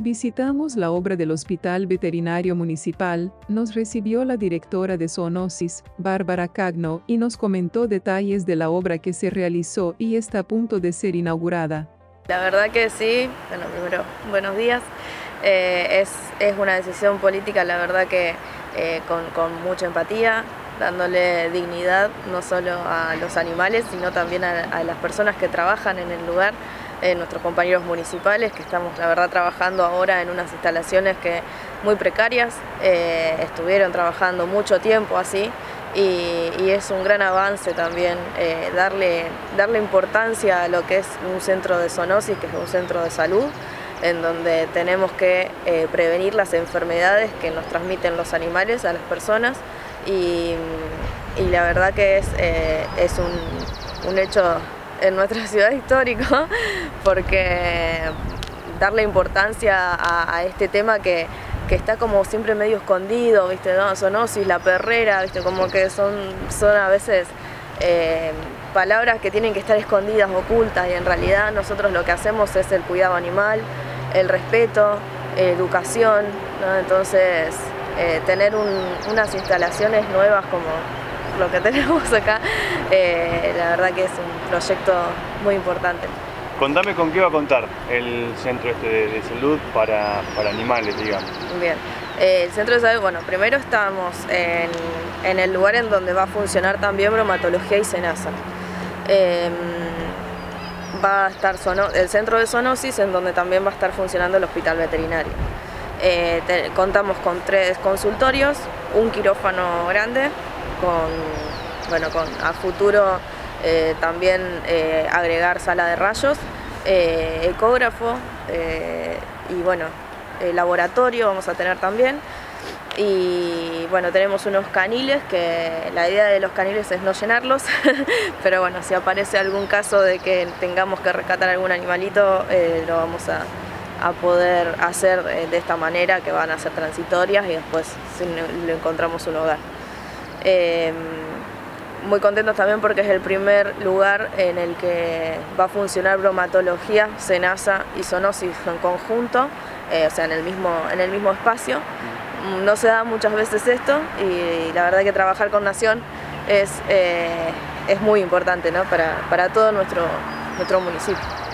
Visitamos la obra del Hospital Veterinario Municipal, nos recibió la directora de zoonosis, Bárbara Cagno, y nos comentó detalles de la obra que se realizó y está a punto de ser inaugurada. La verdad que sí, bueno, primero, buenos días. Eh, es, es, una decisión política, la verdad que eh, con, con, mucha empatía, dándole dignidad no solo a los animales, sino también a, a las personas que trabajan en el lugar, eh, nuestros compañeros municipales, que estamos la verdad trabajando ahora en unas instalaciones que muy precarias, eh, estuvieron trabajando mucho tiempo así, y, es un gran avance también eh, darle, darle importancia a lo que es un centro de zoonosis, que es un centro de salud, en donde tenemos que prevenir las enfermedades que nos transmiten los animales a las personas y, y la verdad que es, es un, un, hecho en nuestra ciudad histórico porque darle importancia a, este tema que, que, está como siempre medio escondido, ¿viste? ¿No? Zoonosis, la perrera, ¿viste? como que son, son a veces eh, palabras que tienen que estar escondidas, ocultas y en realidad nosotros lo que hacemos es el cuidado animal, el respeto, educación, ¿no? entonces eh, tener un, unas instalaciones nuevas como lo que tenemos acá, eh, la verdad que es un proyecto muy importante. Contame con qué va a contar el centro este de, de salud para, para, animales, digamos. Bien, eh, el centro de salud, bueno, primero estamos en, en, el lugar en donde va a funcionar también bromatología y cenaza. Eh, va a estar el centro de zoonosis en donde también va a estar funcionando el hospital veterinario. Eh, te, contamos con tres consultorios, un quirófano grande, con, bueno, con a futuro eh, también eh, agregar sala de rayos, eh, ecógrafo y bueno, laboratorio vamos a tener también. Y bueno, tenemos unos caniles que la idea de los caniles es no llenarlos, pero bueno, si aparece algún caso de que tengamos que rescatar algún animalito, lo vamos a, a, poder hacer de esta manera, que van a ser transitorias y después si le encontramos un hogar. Eh, muy contentos también porque es el primer lugar en el que va a funcionar bromatología, cenaza y zoonosis en conjunto, eh, o sea, en el mismo, en el mismo espacio no se da muchas veces esto y la verdad que trabajar con Nación es, eh, es muy importante ¿no? para, para todo nuestro, nuestro municipio.